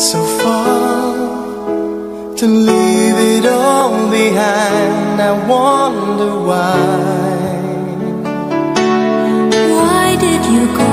so far to leave it all behind. I wonder why. Why did you go?